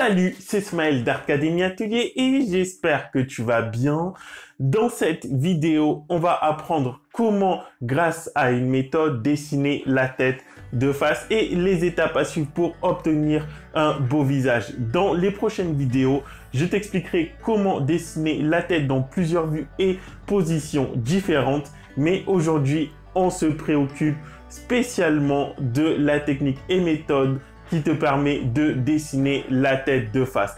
Salut, c'est Smaël d'Arcadémie Atelier et j'espère que tu vas bien. Dans cette vidéo, on va apprendre comment, grâce à une méthode, dessiner la tête de face et les étapes à suivre pour obtenir un beau visage. Dans les prochaines vidéos, je t'expliquerai comment dessiner la tête dans plusieurs vues et positions différentes. Mais aujourd'hui, on se préoccupe spécialement de la technique et méthode qui te permet de dessiner la tête de face.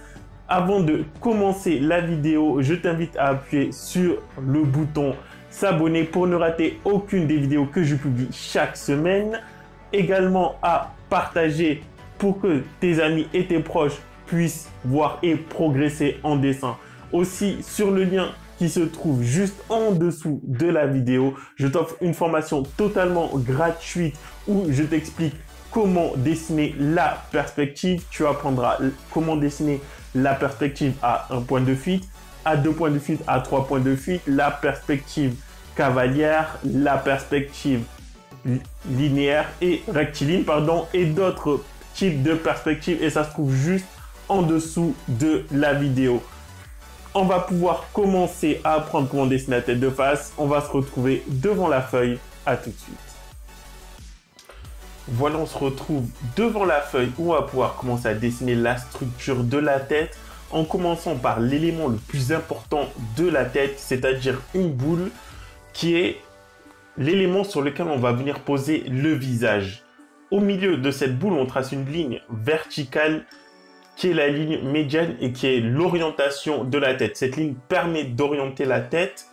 Avant de commencer la vidéo, je t'invite à appuyer sur le bouton s'abonner pour ne rater aucune des vidéos que je publie chaque semaine. Également à partager pour que tes amis et tes proches puissent voir et progresser en dessin. Aussi sur le lien qui se trouve juste en dessous de la vidéo, je t'offre une formation totalement gratuite où je t'explique comment dessiner la perspective. Tu apprendras comment dessiner la perspective à un point de fuite, à deux points de fuite, à trois points de fuite, la perspective cavalière, la perspective linéaire et rectiligne, pardon, et d'autres types de perspectives. Et ça se trouve juste en dessous de la vidéo. On va pouvoir commencer à apprendre comment dessiner la tête de face. On va se retrouver devant la feuille. À tout de suite. Voilà, on se retrouve devant la feuille où on va pouvoir commencer à dessiner la structure de la tête en commençant par l'élément le plus important de la tête, c'est-à-dire une boule qui est l'élément sur lequel on va venir poser le visage. Au milieu de cette boule, on trace une ligne verticale qui est la ligne médiane et qui est l'orientation de la tête. Cette ligne permet d'orienter la tête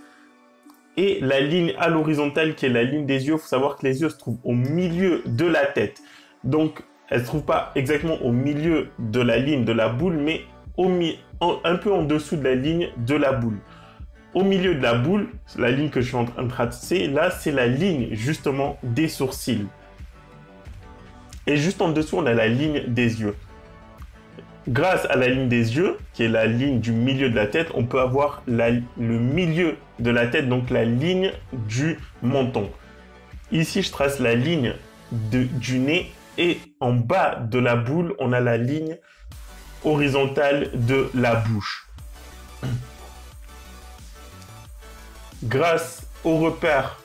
et la ligne à l'horizontale qui est la ligne des yeux. Il faut savoir que les yeux se trouvent au milieu de la tête. Donc, elle ne se trouve pas exactement au milieu de la ligne de la boule, mais un peu en dessous de la ligne de la boule. Au milieu de la boule, la ligne que je suis en train de tracer, là, c'est la ligne justement des sourcils. Et juste en dessous, on a la ligne des yeux. Grâce à la ligne des yeux, qui est la ligne du milieu de la tête, on peut avoir le milieu de la tête, donc la ligne du menton. Ici, je trace la ligne du nez et en bas de la boule, on a la ligne horizontale de la bouche. Grâce au repère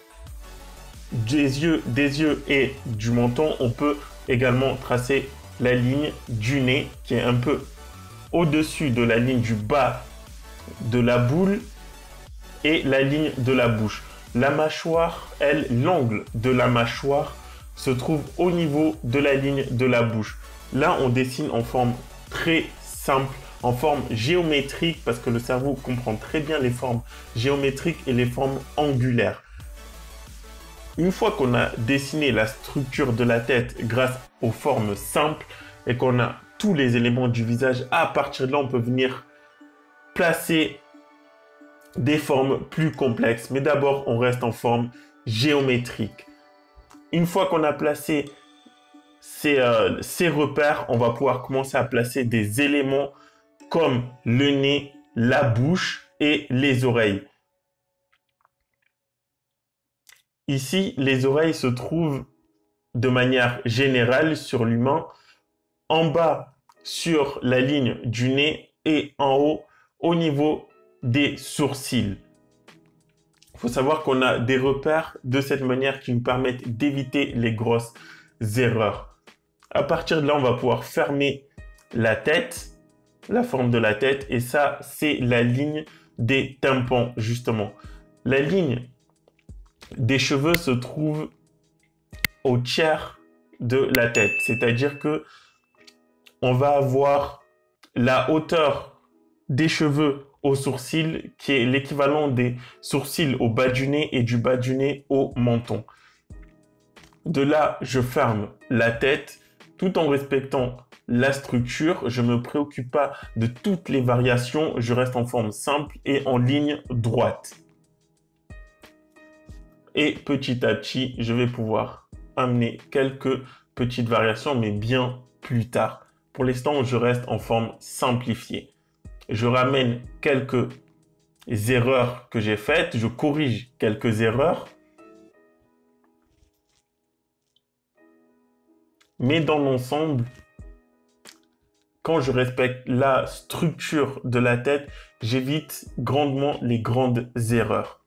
des yeux, des yeux et du menton, on peut également tracer la ligne du nez qui est un peu au-dessus de la ligne du bas de la boule et la ligne de la bouche. La mâchoire, elle, l'angle de la mâchoire se trouve au niveau de la ligne de la bouche. Là, on dessine en forme très simple, en forme géométrique, parce que le cerveau comprend très bien les formes géométriques et les formes angulaires. Une fois qu'on a dessiné la structure de la tête grâce aux formes simples et qu'on a tous les éléments du visage, à partir de là, on peut venir placer des formes plus complexes. Mais d'abord, on reste en forme géométrique. Une fois qu'on a placé ces, euh, repères, on va pouvoir commencer à placer des éléments comme le nez, la bouche et les oreilles. Ici, les oreilles se trouvent de manière générale sur l'humain, en bas sur la ligne du nez et en haut au niveau des sourcils. Il faut savoir qu'on a des repères de cette manière qui nous permettent d'éviter les grosses erreurs. À partir de là, on va pouvoir fermer la tête, la forme de la tête, et ça, c'est la ligne des tympans, justement. La ligne des cheveux se trouvent au tiers de la tête. C'est-à-dire que on va avoir la hauteur des cheveux au sourcil qui est l'équivalent des sourcils au bas du nez et du bas du nez au menton. De là, je ferme la tête tout en respectant la structure. Je ne me préoccupe pas de toutes les variations. Je reste en forme simple et en ligne droite. Et petit à petit, je vais pouvoir amener quelques petites variations, mais bien plus tard. Pour l'instant, je reste en forme simplifiée. Je ramène quelques erreurs que j'ai faites, je corrige quelques erreurs. Mais dans l'ensemble, quand je respecte la structure de la tête, j'évite grandement les grandes erreurs.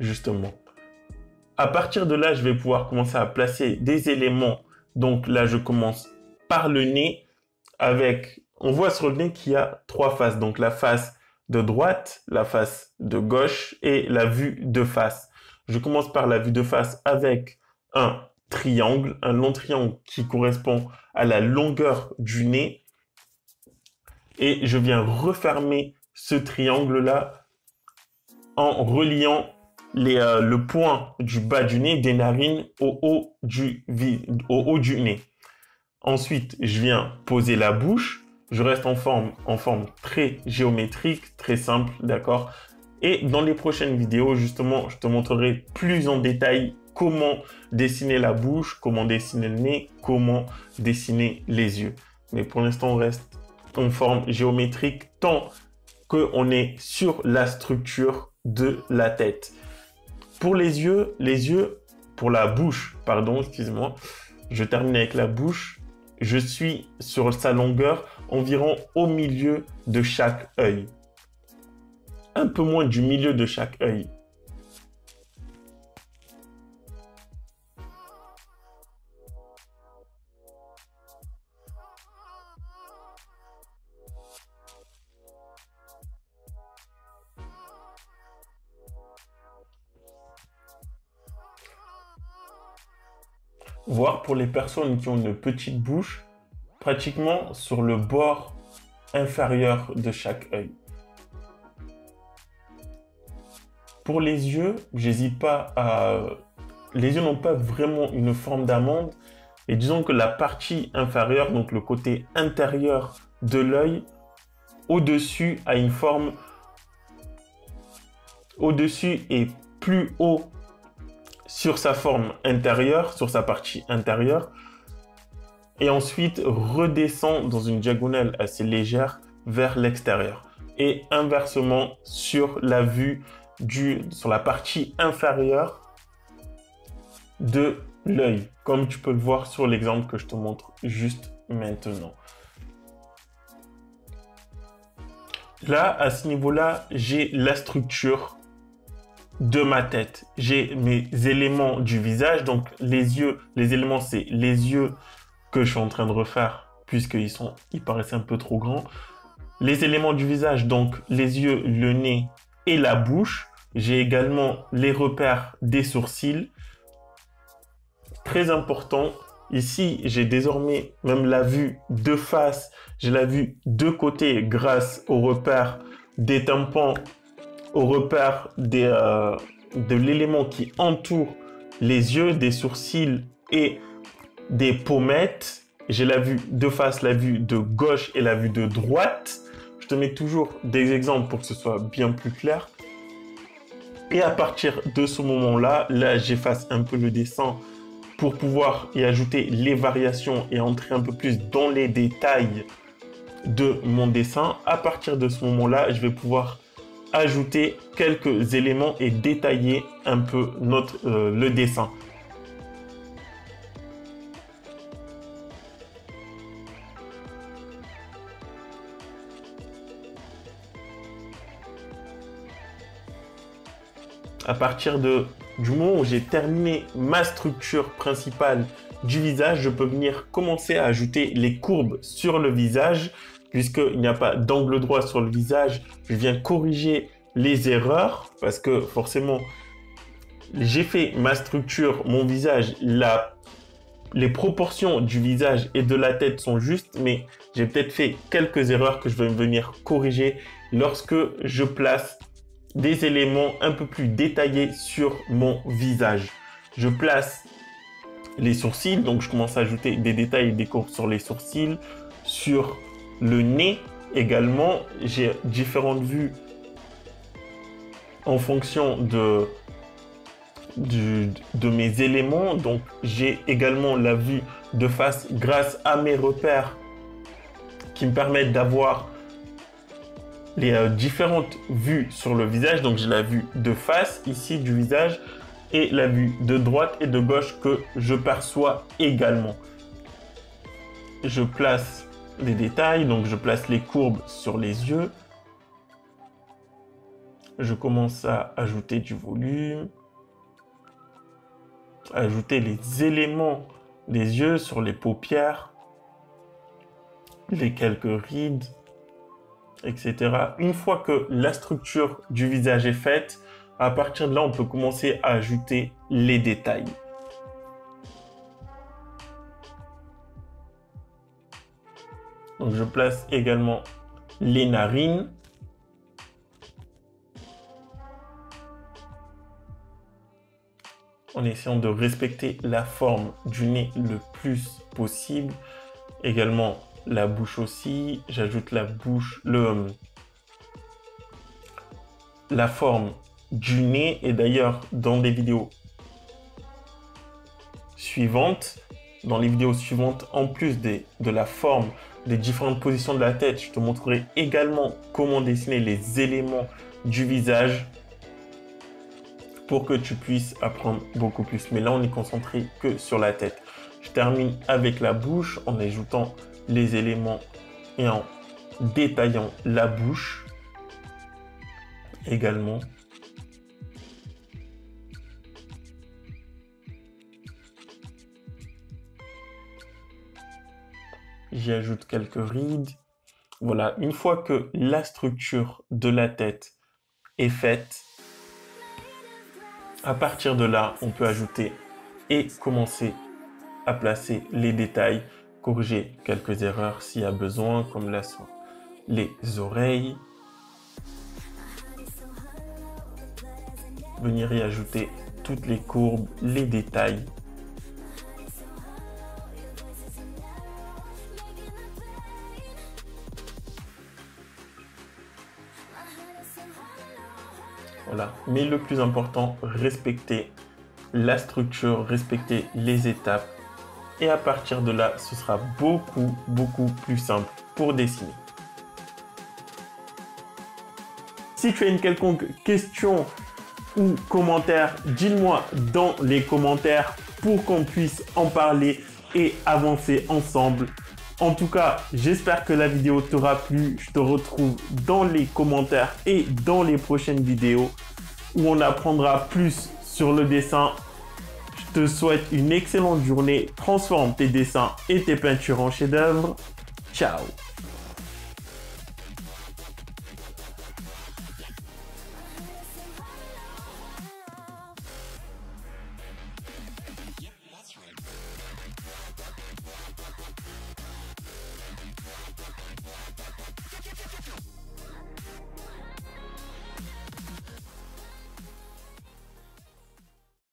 Justement. À partir de là, je vais pouvoir commencer à placer des éléments. Donc là, je commence par le nez avec, on voit sur le nez qu'il y a trois faces. Donc la face de droite, la face de gauche et la vue de face. Je commence par la vue de face avec un triangle, un long triangle qui correspond à la longueur du nez. Et je viens refermer ce triangle-là en reliant euh, le point du bas du nez des narines au haut du, au haut du nez. Ensuite, je viens poser la bouche. Je reste en forme, en forme très géométrique, très simple, d'accord Et dans les prochaines vidéos, justement, je te montrerai plus en détail comment dessiner la bouche, comment dessiner le nez, comment dessiner les yeux. Mais pour l'instant, on reste en forme géométrique tant qu'on est sur la structure de la tête. Pour les yeux, les yeux, pour la bouche, pardon, excuse-moi, je termine avec la bouche. Je suis sur sa longueur environ au milieu de chaque œil. Un peu moins du milieu de chaque œil. Voire pour les personnes qui ont une petite bouche, pratiquement sur le bord inférieur de chaque œil. Pour les yeux, j'hésite pas à... Les yeux n'ont pas vraiment une forme d'amande, et disons que la partie inférieure, donc le côté intérieur de l'œil, au-dessus a une forme... Au-dessus et plus haut sur sa forme intérieure, sur sa partie intérieure, et ensuite redescend dans une diagonale assez légère vers l'extérieur. Et inversement sur la vue du, sur la partie inférieure de l'œil, comme tu peux le voir sur l'exemple que je te montre juste maintenant. Là, à ce niveau-là, j'ai la structure de ma tête. J'ai mes éléments du visage, donc les yeux, les éléments c'est les yeux que je suis en train de refaire puisqu'ils sont, ils paraissent un peu trop grands. Les éléments du visage, donc les yeux, le nez et la bouche. J'ai également les repères des sourcils. Très important. Ici, j'ai désormais même la vue de face. J'ai la vue de côté grâce aux repères des tympans au repère des, euh, de l'élément qui entoure les yeux, des sourcils et des pommettes. J'ai la vue de face, la vue de gauche et la vue de droite. Je te mets toujours des exemples pour que ce soit bien plus clair. Et à partir de ce moment-là, là, j'efface un peu le dessin pour pouvoir y ajouter les variations et entrer un peu plus dans les détails de mon dessin. À partir de ce moment-là, je vais pouvoir ajouter quelques éléments et détailler un peu notre, euh, le dessin. À partir du moment où j'ai terminé ma structure principale du visage, je peux venir commencer à ajouter les courbes sur le visage puisqu'il n'y a pas d'angle droit sur le visage, je viens corriger les erreurs parce que forcément, j'ai fait ma structure, mon visage, la, les proportions du visage et de la tête sont justes, mais j'ai peut-être fait quelques erreurs que je vais venir corriger lorsque je place des éléments un peu plus détaillés sur mon visage. Je place les sourcils, donc je commence à ajouter des détails et des courbes sur les sourcils, sur le nez également, j'ai différentes vues en fonction de, mes éléments. Donc j'ai également la vue de face grâce à mes repères qui me permettent d'avoir les euh, différentes vues sur le visage. Donc j'ai la vue de face ici du visage et la vue de droite et de gauche que je perçois également. je place les détails, donc je place les courbes sur les yeux. Je commence à ajouter du volume, ajouter les éléments des yeux sur les paupières, les quelques rides, etc. Une fois que la structure du visage est faite, à partir de là, on peut commencer à ajouter les détails. Donc je place également les narines. En essayant de respecter la forme du nez le plus possible. Également la bouche aussi. J'ajoute la bouche, le, la forme du nez. Et d'ailleurs, dans des vidéos suivantes, dans les vidéos suivantes, en plus de la forme, des différentes positions de la tête, je te montrerai également comment dessiner les éléments du visage pour que tu puisses apprendre beaucoup plus. Mais là, on est concentré que sur la tête. Je termine avec la bouche en ajoutant les éléments et en détaillant la bouche également. J'y ajoute quelques rides. Voilà, une fois que la structure de la tête est faite, à partir de là, on peut ajouter et commencer à placer les détails corriger quelques erreurs s'il y a besoin, comme là sur les oreilles. Venir y ajouter toutes les courbes, les détails. Mais le plus important, respecter la structure, respecter les étapes et à partir de là, ce sera beaucoup, beaucoup plus simple pour dessiner. Si tu as une quelconque question ou commentaire, dis-moi dans les commentaires pour qu'on puisse en parler et avancer ensemble. En tout cas, j'espère que la vidéo t'aura plu. Je te retrouve dans les commentaires et dans les prochaines vidéos où on apprendra plus sur le dessin te souhaite une excellente journée. Transforme tes dessins et tes peintures en chef-d'œuvre. Ciao